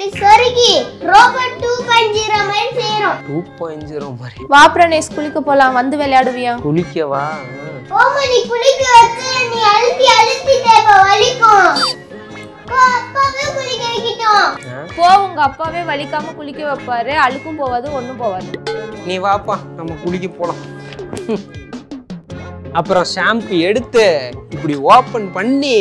இப்படி சொருகி robot two point zero மாதிரி செய்யறோம் டூ பாயிண்ட் ஜீரோ மாதிரி. வா பிரணேஷ் குளிக்க போலாம் வந்து விளையாடுவியா? குளிக்கவா? ஓமா நீ குளிக்க வச்சு நீ அழுத்தி அழுத்தி தேவை வலிக்கும். போ, அப்பாவே குளிக்க வைக்கிட்டோம். போ உங்க அப்பாவே வலிக்காம குளிக்க வைப்பாரு. அழுக்கும் போவாது ஒண்ணும் போவாது. நீ வாப்பா நம்ம குளிக்க போலாம். அப்புறம் ஷாம்பு எடுத்து இப்படி ஓப்பன் பண்ணி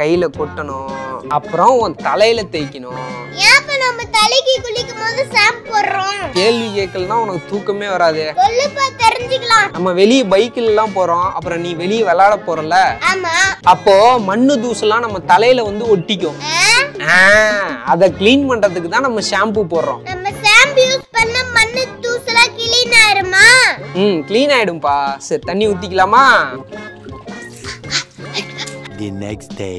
கையில கொட்டணும். அப்புறம் உன் தலையில தேய்க்கணும். ஏப்ப நம்ம தலைக்கு குளிக்கும் போது ஷாம்பு போடுறோம்? கேள்வி கேட்கலன்னா உனக்கு தூக்கமே வராது. சொல்லுப்பா தெரிஞ்சுக்கலாம். நம்ம வெளியே பைக்கில் எல்லாம் போறோம். அப்புறம் நீ வெளியே விளையாட போறல ஆமா. அப்போ மண்ணு தூசெல்லாம் நம்ம தலையில வந்து ஒட்டிக்கும். அதை க்ளீன் பண்றதுக்கு தான் நம்ம ஷாம்பு போடுறோம். நம்ம ஷாம்பு யூஸ் பண்ண மண்ணு தூசலா கிளீன் ஆயிருமா? ம் க்ளீன் ஆயிடும்பா. சரி தண்ணி ஊத்திக்கலாமா? The next day.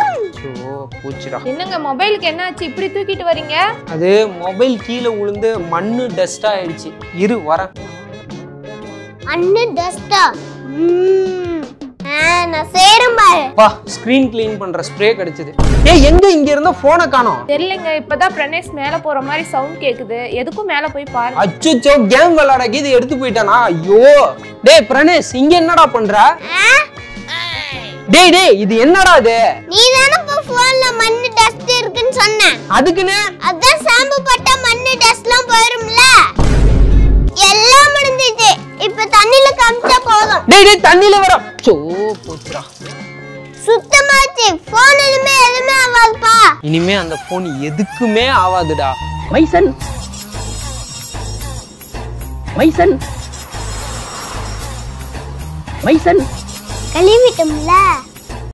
ஐயோ பூச்சிடா. என்னங்க மொபைலுக்கு என்னாச்சு? இப்படி தூக்கிட்டு வரீங்க? அது மொபைல் கீழே விழுந்து மண்ணு டஸ்ட் ஆயிடுச்சு. இரு வரேன் மண்ணு டஸ்டா நான் சேரும் பாரு. வா ஸ்கிரீன் க்ளீன் பண்ற ஸ்ப்ரே கிடைச்சது. ஏய் எங்க இங்க இருந்த போனை காணோம்? தெரியலங்க இப்பதான் பிரணேஷ் மேல போற மாதிரி சவுண்ட் கேக்குது. எதுக்கும் மேல போய் பாரு அச்சோ கேம் விளையாட இது எடுத்து போயிட்டானா? ஐயோ. டேய் பிரணேஷ் இங்க என்னடா பண்ற? டேய் டேய் இது என்னடா இது? நீ தானே இப்போ போன்ல மண்ணு டஸ்ட் இருக்குன்னு சொன்ன. அதுக்குன்னு? அதான் ஷாம்பு பட்டா மண்ணு டஸ்ட்லாம் போயிரும்ல. எல்லாம் முடிஞ்சிச்சு. இப்ப தண்ணில காமிச்சா போதும். டேய் டேய் தண்ணில வர. சோ போச்சுடா. சுத்தமாச்சு. போன் எதுவுமே எதுவுமே ஆகாதுப்பா இனிமே அந்த போன் எதுக்குமே ஆவாதுடா. மைசன். மைசன். மைசன். ಕಲಿವಿತುಂಲ